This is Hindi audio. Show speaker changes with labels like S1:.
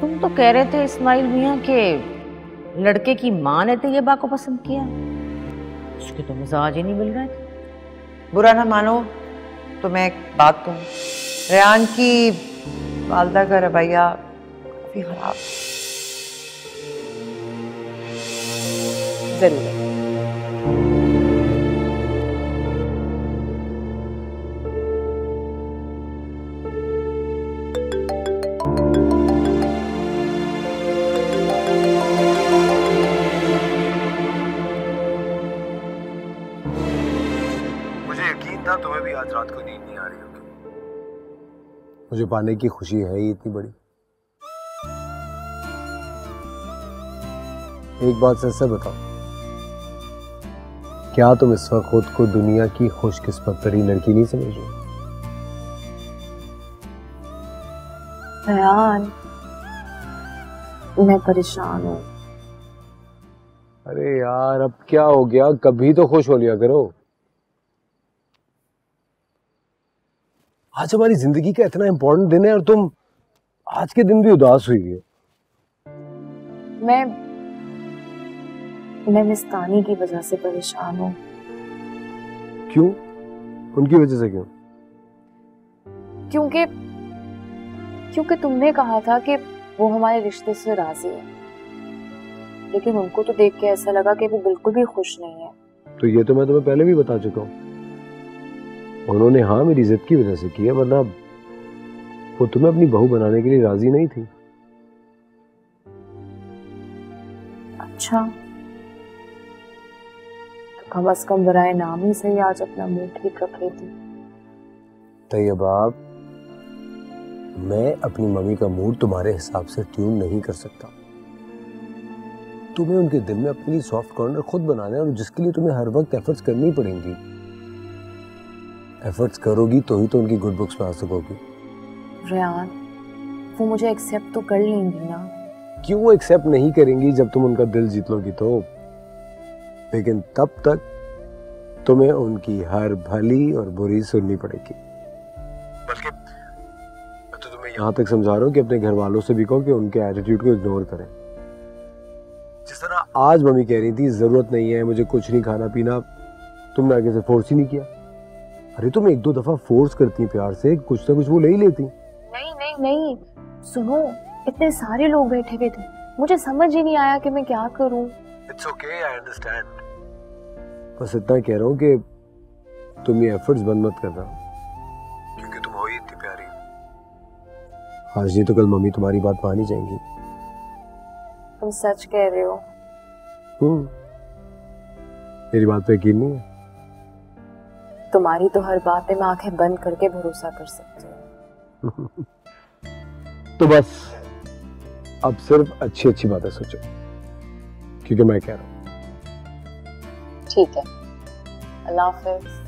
S1: तुम तो कह रहे थे इस्माइल मियाँ के लड़के की माँ ने तैयबा को पसंद किया। उसके तो मिजाज ही नहीं मिल रहे थे।
S2: बुरा ना मानो तो मैं एक बात कहूँ। रेहान की वालदा का रवैया काफ़ी खराब।
S3: ज़रूर।
S4: था तुम्हें भी आज रात को नींद नहीं आ रही होगी।
S5: मुझे पाने की खुशी है ही इतनी बड़ी। एक बात सच से बताओ क्या तुम इस वक्त खुद को दुनिया की खुशकिस्मत तरीन लड़की नहीं समझ रही
S3: मैं परेशान हूँ।
S5: अरे यार अब क्या हो गया? कभी तो खुश हो लिया करो। आज हमारी ज़िंदगी का इतना इंपॉर्टेंट दिन है और तुम आज के दिन भी उदास हुई है।
S3: मैं मैं मिस्तानी की वजह से परेशान हूँ।
S5: क्यों? उनकी वजह से क्यों?
S3: क्योंकि क्योंकि तुमने कहा था कि वो हमारे रिश्ते से राज़ी है। लेकिन उनको तो देख के ऐसा लगा कि वो बिल्कुल भी खुश नहीं है।
S5: तो ये तो मैं तुम्हें पहले भी बता चुका हूँ। उन्होंने हाँ मेरी जिद की वजह से किया वरना वो तुम्हें अपनी बहू बनाने के लिए राज़ी नहीं थी।
S3: अच्छा। तो कम अज कम बराए नाम ही सही आज अपना मुँह ठीक रख लेती।
S5: तैयबा मैं अपनी मम्मी का मूड तुम्हारे हिसाब से ट्यून नहीं कर सकता। तुम्हें उनके दिल में अपने लिए सॉफ्ट कॉर्नर खुद बनाना है और जिसके लिए तुम्हें हर वक्त एफर्ट्स करनी पड़ेंगी। एफर्ट्स करोगी तो ही तो उनकी गुड बुक्स में आ सकोगी।
S3: रेहान वो मुझे एक्सेप्ट तो कर लेंगी ना।
S5: क्यों वो एक्सेप्ट नहीं करेंगी जब तुम उनका दिल जीत लोगी तो? लेकिन तब तक तुम्हें उनकी हर भली और बुरी सुननी पड़ेगी। बल्कि मैं तो तुम्हें यहाँ तक समझा रहा हूँ कि अपने घर वालों से भी कहो कि उनके एटीट्यूड को इग्नोर करें। जिस तरह आज मम्मी कह रही थी ज़रूरत नहीं है मुझे कुछ नहीं खाना पीना तुमने आगे से फोर्स ही नहीं किया। अरे तुम एक दो दफ़ा फोर्स करती हैं प्यार से कुछ ना कुछ वो ले ही लेती
S3: नहीं नहीं नहीं। सुनो इतने सारे लोग बैठे हुए थे। मुझे समझ ही नहीं आया कि मैं क्या करूँ।
S5: इट्स ओके आई अंडरस्टैंड बस इतना कह रहा हूँ कि तुम ये एफर्ट्स बंद मत करना। क्योंकि तुम हो ही इतनी प्यारी। आज नहीं तो कल मम्मी तुम्हारी बात मान ही जाएँगी।
S3: तुम सच कह रहे हो।
S5: हम्म। मेरी बात पे यकीन नहीं है?
S3: तुम्हारी तो हर बात में मैं आँखें बंद करके भरोसा कर सकती हूँ।
S5: तो बस अब सिर्फ़ अच्छी अच्छी बातें सोचो क्योंकि मैं कह रहा हूँ।
S3: ठीक है। अल्लाह हाफिज।